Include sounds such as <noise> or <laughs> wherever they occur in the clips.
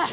は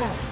No!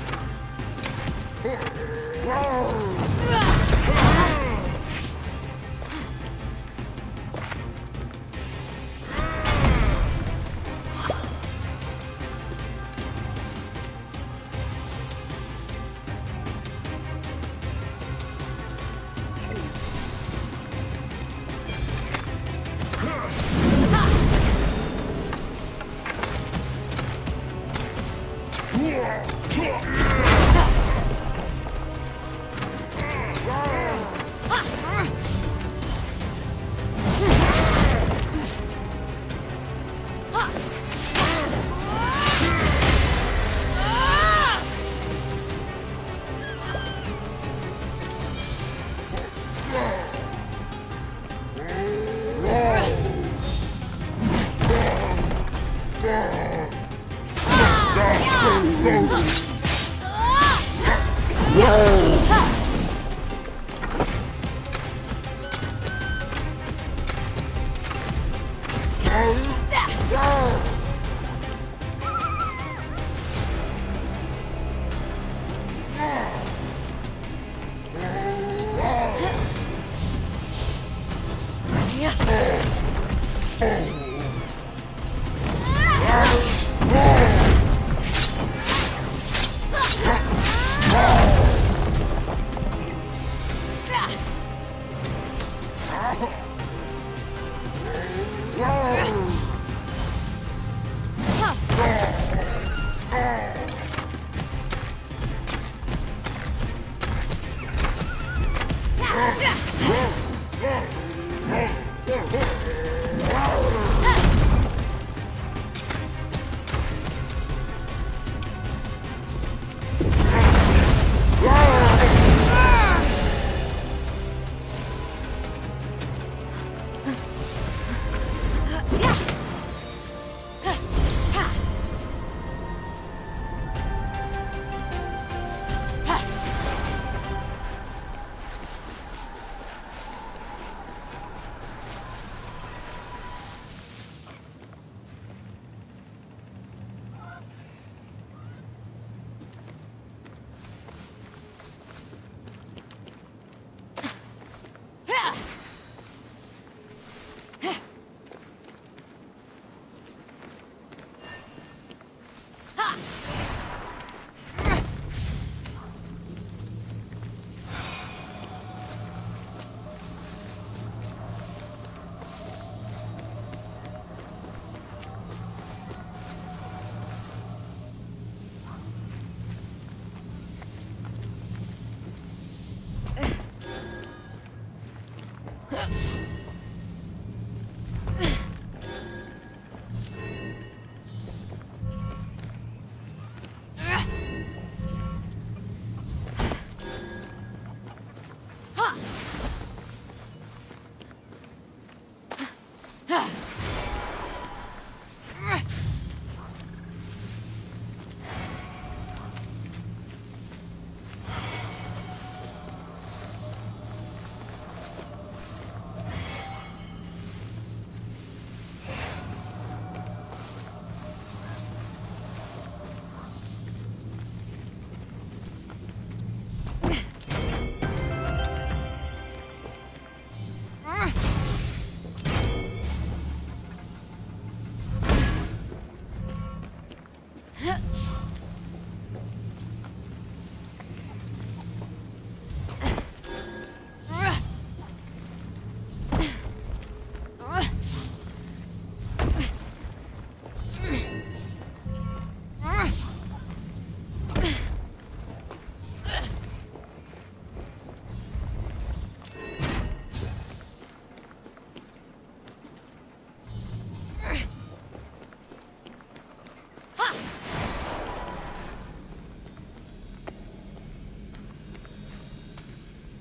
Huh.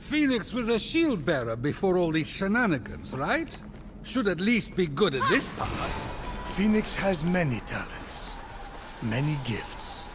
Fenyx was a shield bearer before all these shenanigans, right? Should at least be good at this part. Fenyx has many talents, many gifts.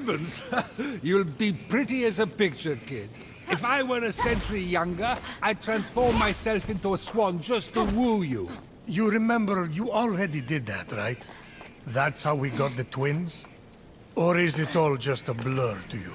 Ribbons? <laughs> You'll be pretty as a picture, kid. If I were a century younger, I'd transform myself into a swan just to woo you. You remember you already did that, right? That's how we got the twins? Or is it all just a blur to you?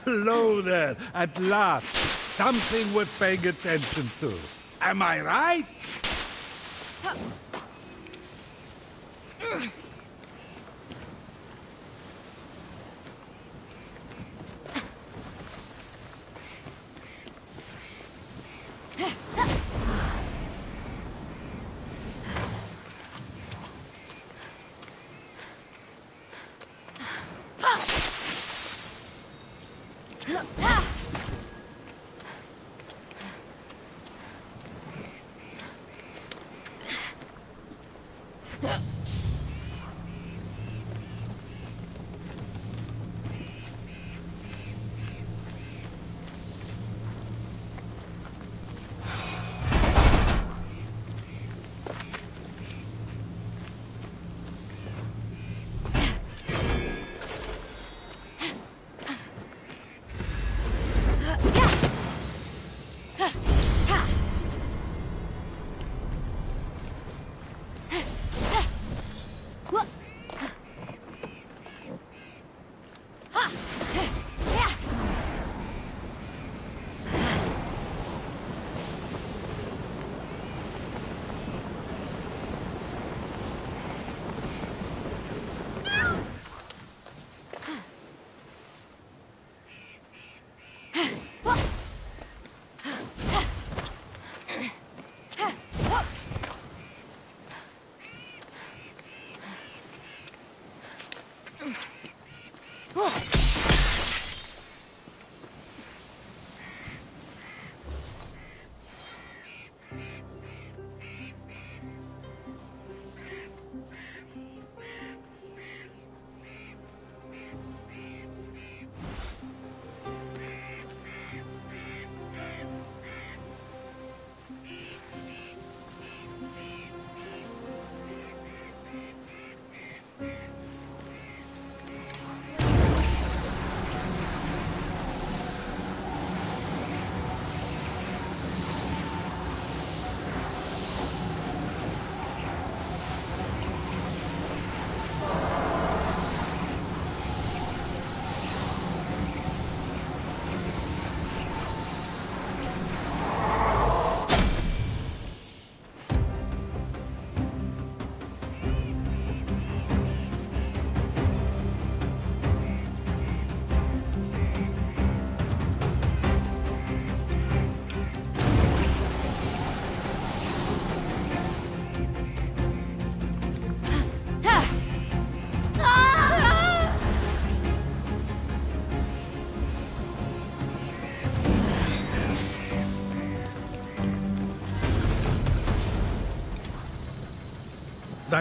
Hello there. At last, something worth paying attention to. Am I right?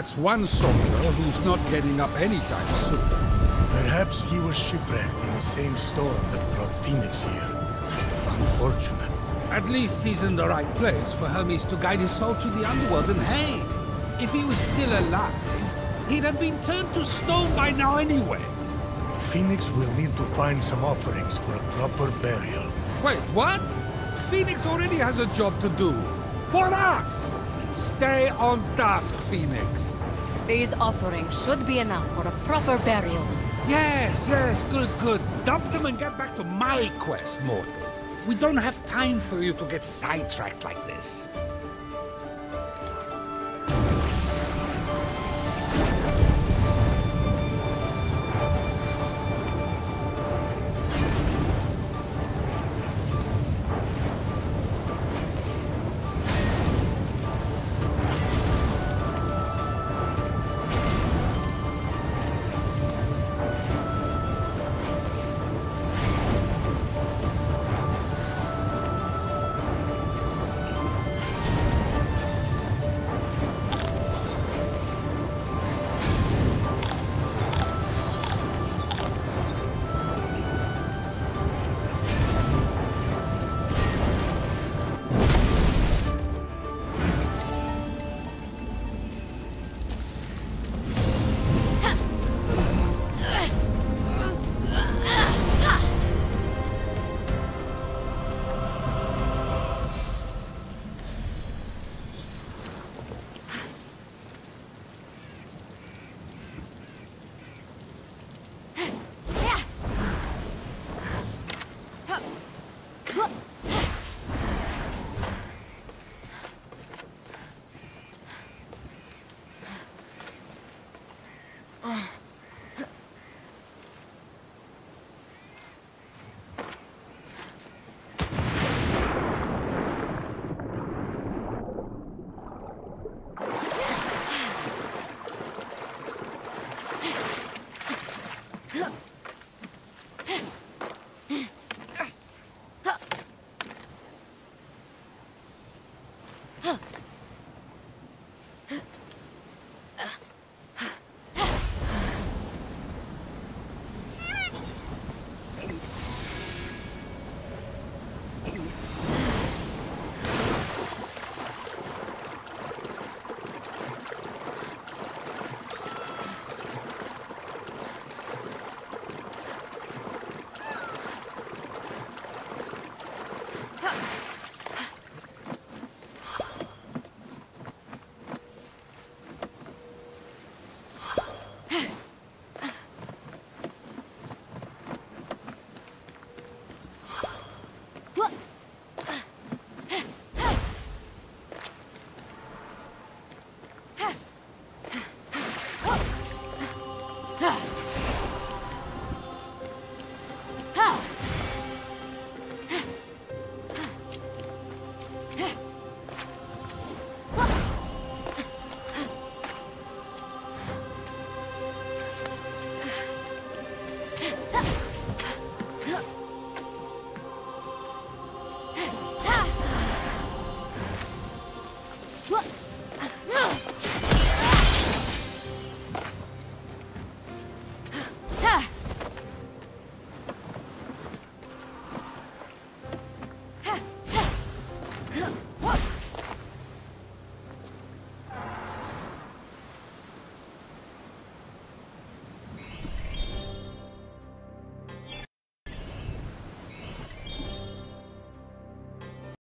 That's one soldier who's not getting up anytime soon. Perhaps he was shipwrecked in the same storm that brought Fenyx here. Unfortunate. At least he's in the right place for Hermes to guide his soul to the underworld. And hey, if he was still alive, he'd have been turned to stone by now anyway. Fenyx will need to find some offerings for a proper burial. Wait, what? Fenyx already has a job to do. For us! Stay on task, Fenyx. These offerings should be enough for a proper burial. Yes, yes, good, good. Dump them and get back to my quest, mortal. We don't have time for you to get sidetracked like this.